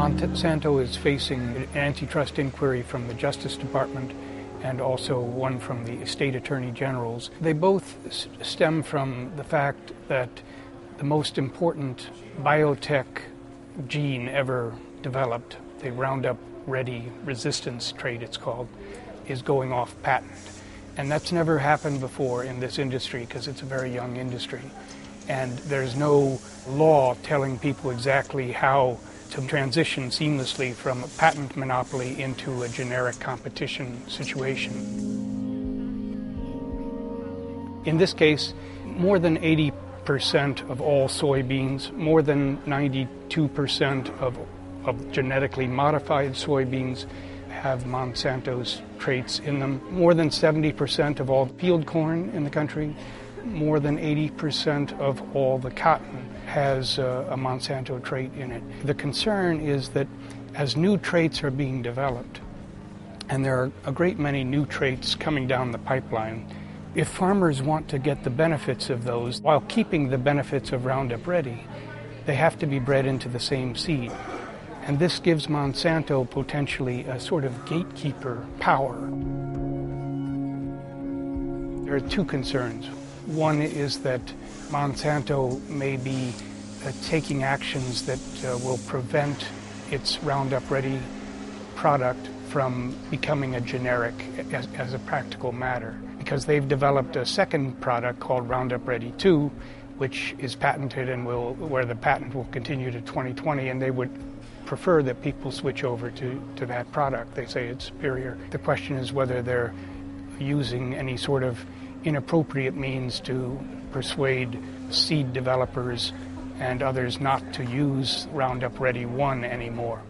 Monsanto is facing an antitrust inquiry from the Justice Department and also one from the state attorney generals. They both stem from the fact that the most important biotech gene ever developed, the Roundup Ready resistance trait, it's called, is going off patent. And that's never happened before in this industry because it's a very young industry. And there's no law telling people exactly how to transition seamlessly from a patent monopoly into a generic competition situation. In this case, more than 80% of all soybeans, more than 92% of, of genetically modified soybeans have Monsanto's traits in them. More than 70% of all field corn in the country, more than 80% of all the cotton has a, a Monsanto trait in it. The concern is that as new traits are being developed, and there are a great many new traits coming down the pipeline, if farmers want to get the benefits of those while keeping the benefits of Roundup Ready, they have to be bred into the same seed. And this gives Monsanto potentially a sort of gatekeeper power. There are two concerns. One is that Monsanto may be uh, taking actions that uh, will prevent its Roundup Ready product from becoming a generic as, as, a practical matter because they've developed a second product called Roundup Ready 2 which is patented and will where the patent will continue to 2020 and they would prefer that people switch over to, to that product. They say it's superior. The question is whether they're using any sort of inappropriate means to persuade seed developers and others not to use Roundup Ready 1 anymore.